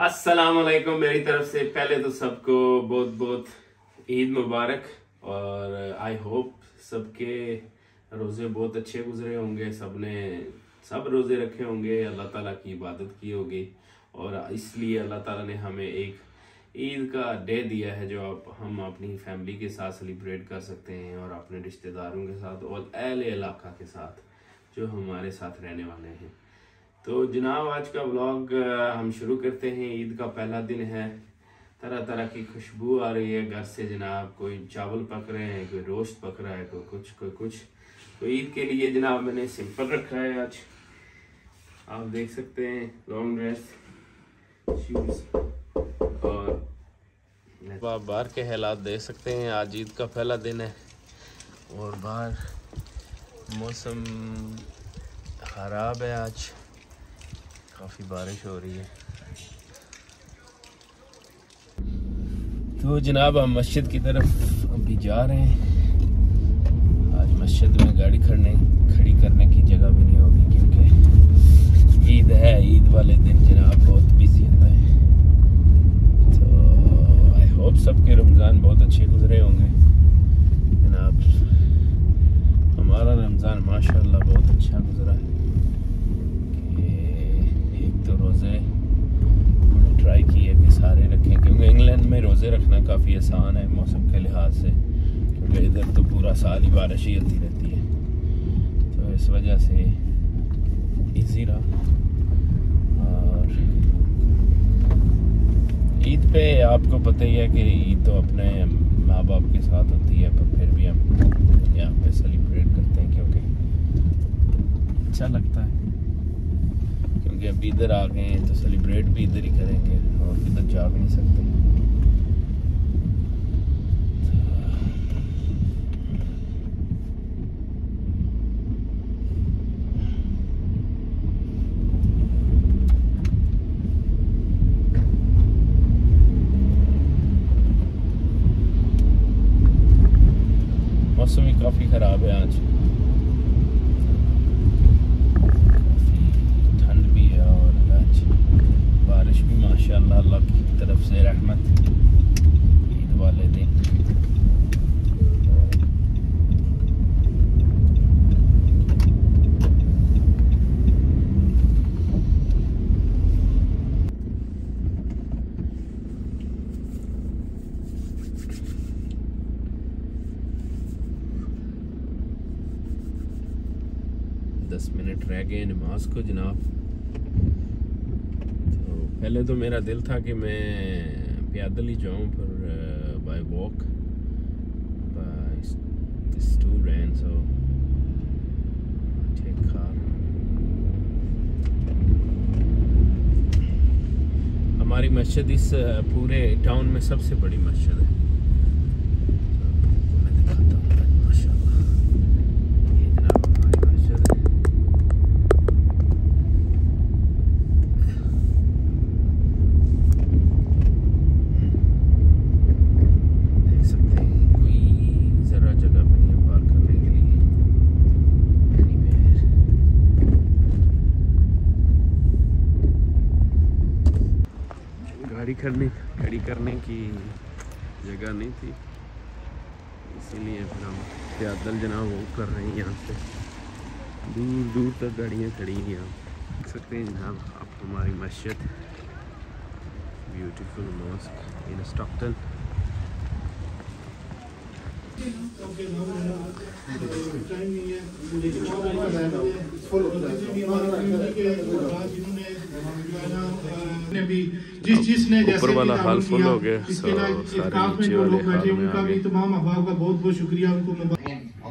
السلام علیکم، میری طرف سے پہلے تو سب کو بہت بہت عید مبارک اور آئی ہوپ سب کے روزے بہت اچھے گزرے ہوں گے، سب نے سب روزے رکھے ہوں گے، اللہ تعالیٰ کی عبادت کی ہوگی اور اس لیے اللہ تعالیٰ نے ہمیں ایک عید کا ڈے دیا ہے جو آپ ہم اپنی فیملی کے ساتھ سیلیبریٹ کر سکتے ہیں اور اپنے رشتہ داروں کے ساتھ اور اہل علاقہ کے ساتھ جو ہمارے ساتھ رہنے والے ہیں۔ تو جناب، آج کا ولاگ ہم شروع کرتے ہیں۔ عید کا پہلا دن ہے۔ طرح طرح کی خوشبو آ رہی ہے گھر سے جناب۔ کوئی چاول پک رہے ہیں، کوئی روسٹ پک رہا ہے، کوئی کچھ کوئی کچھ۔ تو عید کے لیے جناب میں نے سمپل رکھا ہے آج۔ آپ دیکھ سکتے ہیں لانگ ڈریس شوز اور آپ باہر کے حالات دیکھ سکتے ہیں۔ آج عید کا پہلا دن ہے۔ اور باہر موسم خراب ہے آج۔ کافی بارش ہو رہی ہے۔ تو جناب، ہم مسجد کی طرف ابھی جا رہے ہیں۔ آج مسجد میں گاڑی کھڑنے کھڑی کرنے کی جگہ بھی نہیں ہوگی کیونکہ عید ہے عید والے دن جناب بہت بزی ہوتا ہے تو آئی ہوپ سب کے رمضان بہت اچھے گزرے ہوں گے جناب ہمارا رمضان ماشاء اللہ بہت اچھا گزرا ہے تو روزے ٹرائی کی ہے کہ سارے رکھیں کیونکہ انگلینڈ میں روزے رکھنا کافی آسان ہے موسم کے لحاظ سے کیونکہ ادھر تو پورا سال ہی بارش ہی ہوتی رہتی ہے تو اس وجہ سے ایزی رہا اور عید پہ آپ کو پتہ ہی ہے کہ عید تو اپنے ماں باپ کے ساتھ ہوتی ہے پر پھر بھی ہم یہاں پہ سیلیبریٹ کرتے ہیں کیونکہ اچھا لگتا ہے۔ کیونکہ اب ادھر آ گئے ہیں تو سیلیبریٹ بھی ادھر ہی کریں گے اور کدھر جا بھی نہیں سکتے۔ موسم بھی کافی خراب ہے آج۔ بارش بھی ماشاء اللہ اللہ کی طرف سے رحمت۔ عید والے دن دس منٹ رہ گئے نماز کو جناب پہلے تو میرا دل تھا کہ میں پیادل ہی جاؤں پر بائی واک ہماری مسجد اس پورے ٹاؤن میں سب سے بڑی مسجد ہے۔ کرنے کھڑی کرنے کی جگہ نہیں تھی۔ اسی لیے پھر ہم پیادل جناب وہ کر رہے ہیں یہاں سے۔ دور دور تک گاڑیاں کھڑی ہیں۔ یہاں دیکھ سکتے ہیں جناب، آپ ہماری مسجد بیوٹیفل ماسک ان اسٹاکٹن اوپر والا حال فل ہو گیا سارے نیچے والے حال میں کا تمام احباب کا بہت بہت شکریہ، ان کو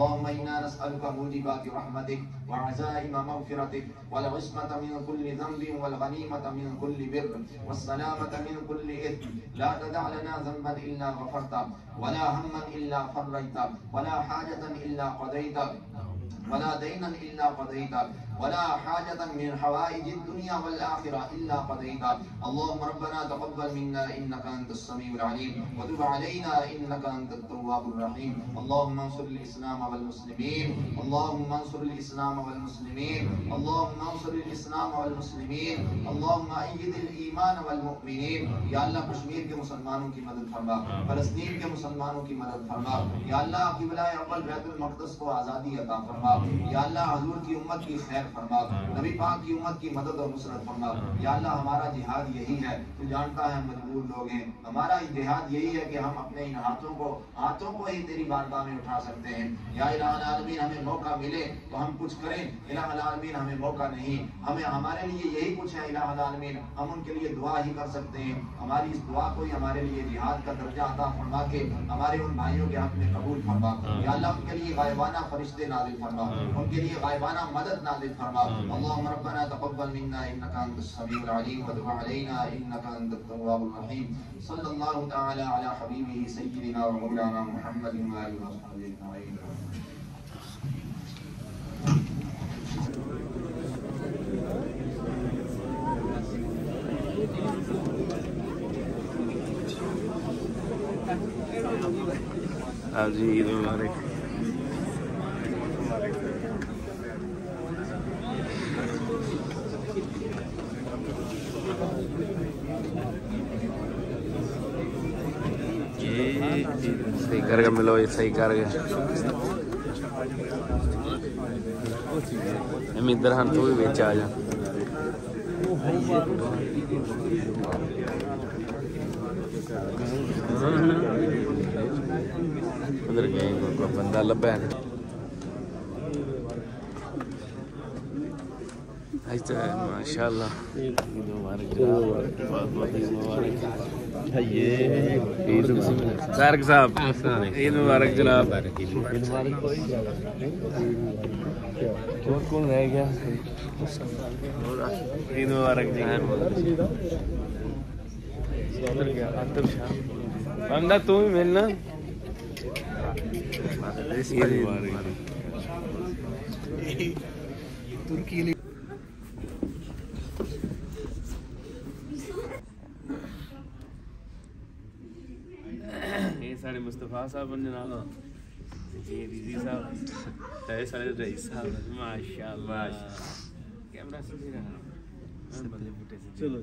اللهم إنا نسألك موجبات رحمتك وعزائم مغفرتك والعصمة من كل ذنب والغنيمة من كل بر والسلامة من كل إثم. لا تدع لنا ذنبا إلا غفرته ولا هما إلا فريته ولا حاجة إلا قضيته ولا دينا إلا قضيته ولا حاجة من حوائج الدنيا والآخرة إلا قضيتها اللهم ربنا تقبل منا إنك أنت السميع العليم. وتب علينا إنك أنت التواب الرحيم. اللهم انصر الإسلام والمسلمين. اللهم انصر الإسلام والمسلمين. اللهم انصر الإسلام والمسلمين. اللهم أيد الإيمان والمؤمنين. یا اللہ کشمیر کے مسلمانوں کی مدد فرما. فلسطین کے مسلمانوں کی مدد فرما. یا اللہ قبلہ اول بیت المقدس کو آزادی عطا فرما. یا اللہ حضور کی امت کی خیر فرما نبی پاک کی امت کی مدد اور نصرت فرما یا اللہ ہمارا جہاد یہی ہے۔ تو جانتا ہے ہم مجبور لوگ ہیں۔ ہمارا جہاد یہی ہے کہ ہم اپنے ان ہاتھوں کو ہاتھوں کو ہی تیری بارگاہ میں اٹھا سکتے ہیں۔ یا الہ العالمین ہمیں موقع ملے تو ہم کچھ کریں۔ الہ العالمین ہمیں موقع نہیں۔ ہمیں ہمارے لیے یہی کچھ ہے الہ العالمین۔ ہم ان کے لیے دعا ہی کر سکتے ہیں۔ ہماری اس دعا کو ہی ہمارے لیے جہاد کا درجہ عطا فرما کے ہمارے ان بھائیوں کے حق میں قبول فرما۔ یا اللہ ان کے لیے غائبانہ فرشتے نازل فرما۔ ان کے لیے غائبانہ مدد نازل فرما اللهم ربنا تقبل منا إنك أنت السميع العليم وتب علينا إنك أنت التواب الرحيم. صلى الله تعالى على حبيبه سيدنا ومولانا محمد وآله وصحبه أجمعين. ہاں جی کر کے ملو یہ صحیح کر کے امیدر ہن تو بھی بیچ آ جا ادھر گئے کوئی بندہ لبا ہے اچھا ماشاء اللہ عید مبارک صاحب، عید مبارک جناب۔ اور کون رہ گیا؟ عید مبارک جی۔ بندہ، تو بھی ملنا؟ عید مبارک۔ یہ مصطفیٰ صاحب جناب جی جی صاحب تے سارے رئیس صاحب ماشاء اللہ کیمرہ سے بھی رہا بندے بوٹے سے چلو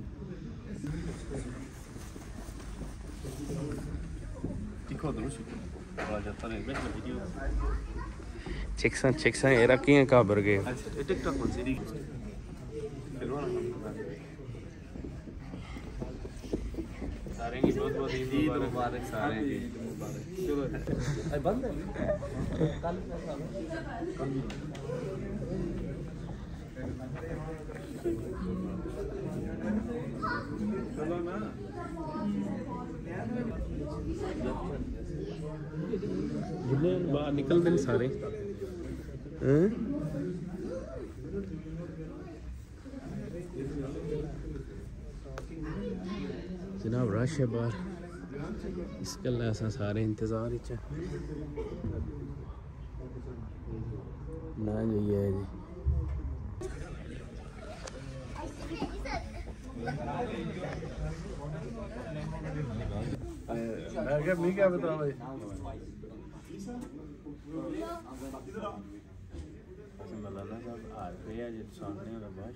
چیکسن چیکسن یہ رکھی ہیں کہاں پر گئے ٹک ٹاک کون سی سارے کی بہت بہت عید مبارک سارے کی باہر نکل دیں سارے جناب رش ہے باہر۔ اس گل ایسا سارے انتظار نہ جی ہے جی۔ میں کیا بتاؤں بھائی؟ مولانا صاحب آ گئے ہیں۔ سامنے بہت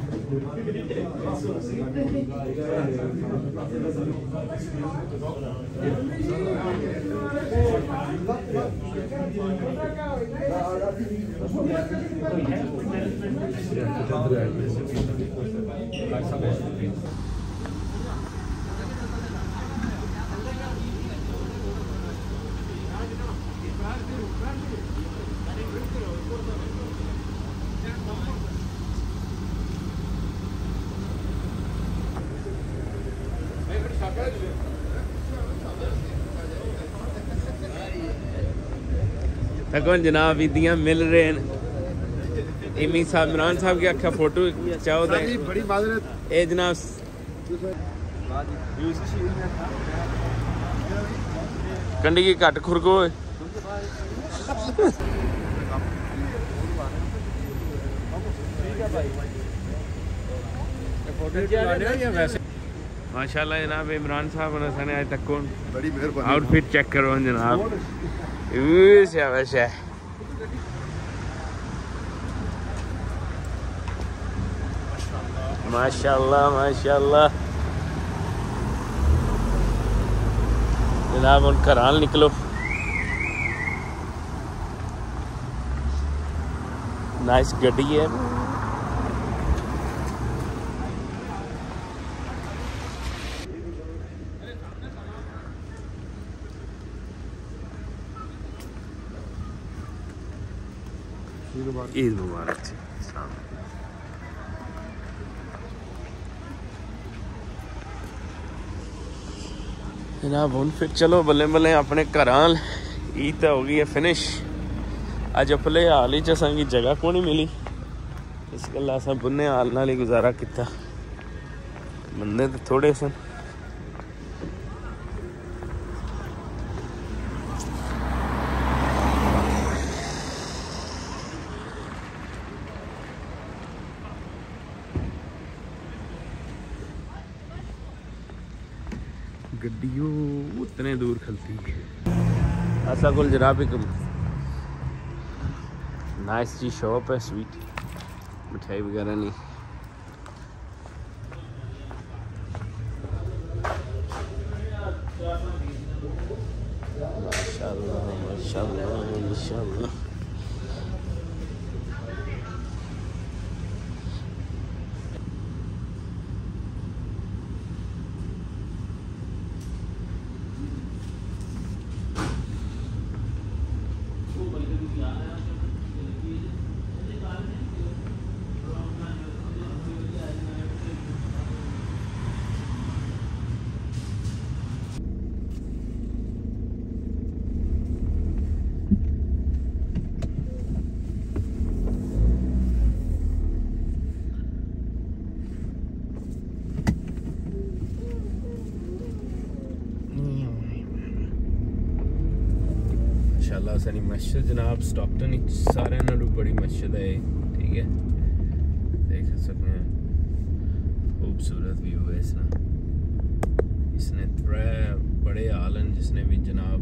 Vai saber. تکون جناب عیدیاں مل رہے ہیں۔ امی صاحب عمران صاحب کی اکھا فوٹو چاہو بڑی معذرت۔ اے جناب کنڈی کی کٹ خرگو ماشاء اللہ جناب عمران صاحب نے آج تک کون؟ بڑی مہربانی۔ آؤٹ فٹ چیک کرو جناب۔ شاباش ہے؟ ماشاء اللہ ماشاء اللہ جناب ہوں گھران نکلو۔ نائس گڈی ہے۔ مبارک۔ عید مبارک جی السلام علیکم۔ جناب ہوں پھر چلو، بلے بلے اپنے گھران۔ عید تو ہو گئی ہے فنش۔ اج اپلے حال ہی چساں کی جگہ کو نہیں ملی۔ اس گلا اساں بنے حال نال ہی گزارا کیتا۔ بندے تو تھوڑے سن گڈیو اتنے دور کھلتی ہے ایسا کل جناب ایک نائس جی شاپ ہے سویٹ مٹھائی وغیرہ نہیں ماشاء اللہ ماشاء اللہ ماشاء اللہ ماشاءاللہ ساری مسجد جناب سٹاکٹن سارے نالوں بڑی مسجد ہے ٹھیک ہے دیکھ سکتے ہیں خوبصورت ویو ہے اس نے اس نے ترے بڑے حال ہیں جس نے بھی جناب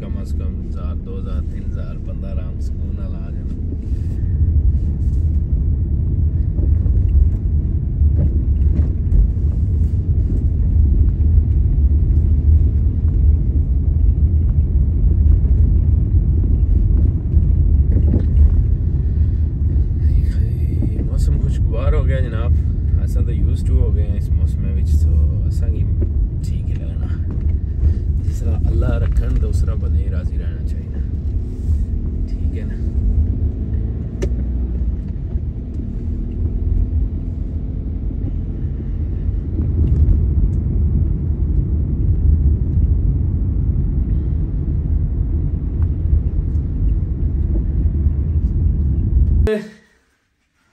کم از کم ہزار دو ہزار تین ہزار بندہ آرام سکون نال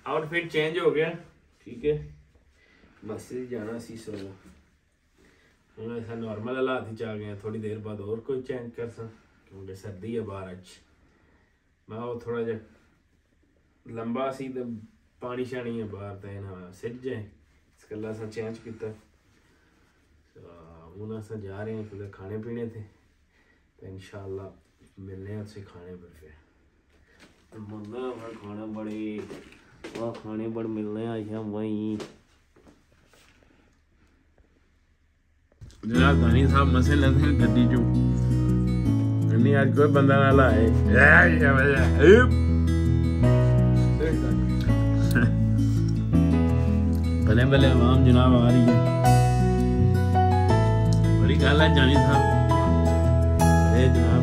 ਆਊਟ ਫਿਟ ਚੇਂਜ ਹੋ ਗਿਆ। ਠੀਕ ਹੈ। ਮਸਜਿਦ ਜਾਣਾ ਸੀ ਸੋ ਹੁਣ ਐਸਾ ਨਾਰਮਲ ਹਾਲਾਤ ਵਿੱਚ ਆ ਗਏ ਹਾਂ ਥੋੜੀ ਦੇਰ ਬਾਅਦ ਹੋਰ ਕੋਈ ਚੇਂਜ ਕਰ ਸਾਂ। ਕਿਉਂਕਿ ਸਰਦੀ ਹੈ ਬਾਹਰ ਅੱਜ। ਮੈਂ ਉਹ ਥੋੜਾ ਜਿਹਾ ਲੰਬਾ ਸੀ ਤੇ ਪਾਣੀ ਸ਼ਾਣੀ ਹੈ ਬਾਹਰ ਤਾਂ ਇਹਨਾਂ ਸਿੱਜ ਜਾਏ। ਇਸ ਗੱਲਾਂ ਸਾਂ ਚੇਂਜ ਕੀਤਾ। ਹੁਣ ਅਸਾਂ ਜਾ ਰਹੇ ਹਾਂ ਕਿਤੇ ਖਾਣੇ ਪੀਣੇ ਤੇ। ਤੇ ਇਨਸ਼ਾਅੱਲਾ ਮਿਲਨੇ ਹਾਂ ਅਸੀਂ ਖਾਣੇ ਪਰ ਫਿਰ کھانا بڑے وہ کھانے پر ملنے آشا وہیں جناب دھانی صاحب مسے لگے گڈی چوں نہیں آج کوئی بندہ نہ لائے بھلے بھلے عوام جناب آ رہی ہے بڑی گل ہے جانی صاحب ارے جناب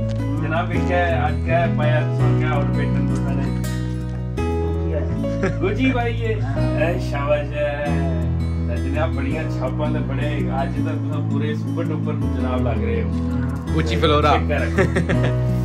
جناب کیا ہے اٹکا ہے پایا سوچا اور پیٹن بنا ہے گوجی بھائی یہ شاباش ہے۔ جناب بڑیاں چھاپاں تے بڑے اج تک پورے سپر ڈپر جناب لگ رہے ہو۔ اونچی فلورا۔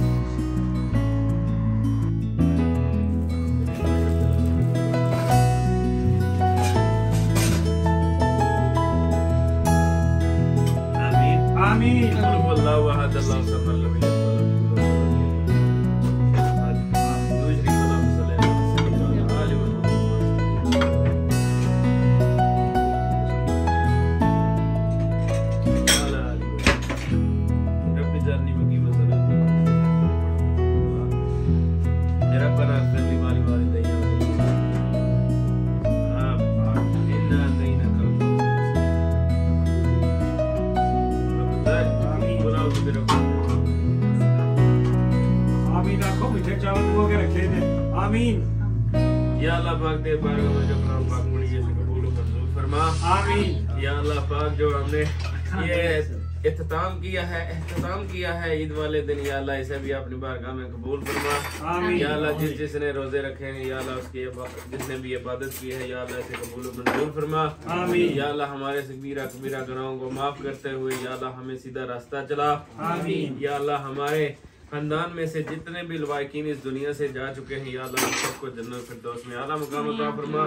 اختتام کیا ہے اختتام کیا ہے عید والے دن یا اللہ اسے بھی اپنی بارگاہ میں قبول فرما۔ آمین۔ یا اللہ جس جس نے روزے رکھے ہیں یا اللہ اس کی جس نے بھی عبادت کی ہے یا اللہ اسے قبول و منظور فرما۔ آمین۔ یا اللہ ہمارے سکبیرہ کبیرہ گناہوں کو معاف کرتے ہوئے یا اللہ ہمیں سیدھا راستہ چلا۔ آمین۔ یا اللہ ہمارے خاندان میں سے جتنے بھی لوائقین اس دنیا سے جا چکے ہیں یا اللہ ہم سب کو جنت فردوس میں اعلیٰ مقام عطا فرما۔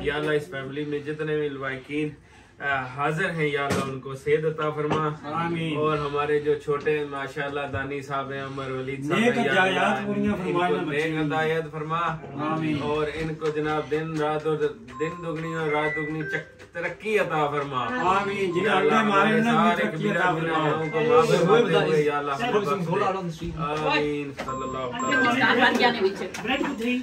یا اللہ اس فیملی میں جتنے بھی لوائقین آ، حاضر ہیں یا اللہ ان کو صحت عطا فرما۔ آمین۔ اور ہمارے جو چھوٹے ماشاءاللہ دانی صاحب ہیں عمر ولید صاحب نیک ہیں یا اللہ ہدایات نیک ہدایت فرما۔ آمین۔ اور ان کو جناب دن رات اور دن دگنی اور رات دگنی چک- ترقی عطا فرما۔ آمین۔ جنہیں یا اللہ ہمارے سارے بھی ترقی کبیرہ عطا گناہوں کو فرما معاف فرماتے ہوئے یا اللہ دے آمین۔ صلی اللہ تعالی بریڈ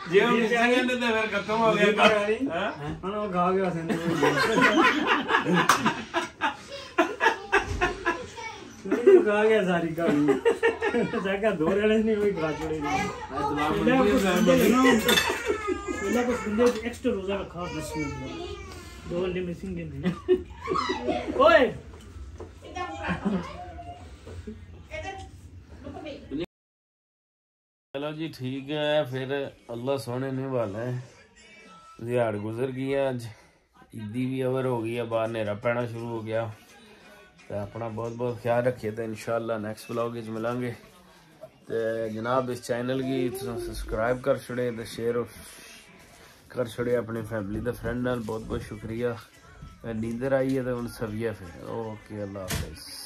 ਜੇ ਉਹ ਮਿਸ ਜਾਂਦੇ ਤੇ ਫਿਰ ਖਤਮ ਹੋ ਗਿਆ ਹਾਂ? ਹੁਣ ਉਹ ਗਾ ਗਿਆ ਸਿੰਧੂ ਸਿੰਧੂ ਗਾ ਗਿਆ ਸਾਰੀ ਕਹਾਣੀ ਜਗਾ ਦੋ ਰਣੇ ਨਹੀਂ ਕੋਈ ਗਾ ਚੜੇ ਨਹੀਂ ਦਿਮਾਗ ਨੂੰ ਪਹਿਲਾਂ ਕੁਝ ਬੰਦੇ ਐਕਸਟਰਾ ਰੋਜ਼ਾ ਰੱਖਾ ਬਸ ਨਹੀਂ ਦੋ ਬੰਦੇ ਮਿਸਿੰਗ ਨੇ। ਓਏ! چلو جی ٹھیک ہے، پھر اللہ سونے نے والا ہے۔ دیہڑ گزر گیا اج عیدی بھی اوور ہو گئی ہے، باہر نیرا پینا شروع ہو گیا۔ تو اپنا بہت بہت خیال رکھیے تو انشاءاللہ نیکسٹ بلاگ وچ ملیں گے تے جناب، اس چینل کی سبسکرائب کر چھڑے، تے شیئر کر چھڑے اپنی فیملی تے فرینڈ نال۔ بہت بہت شکریہ۔ نیندر آئی ہے تو ہن سویے پھر۔ اوکے، اللہ حافظ۔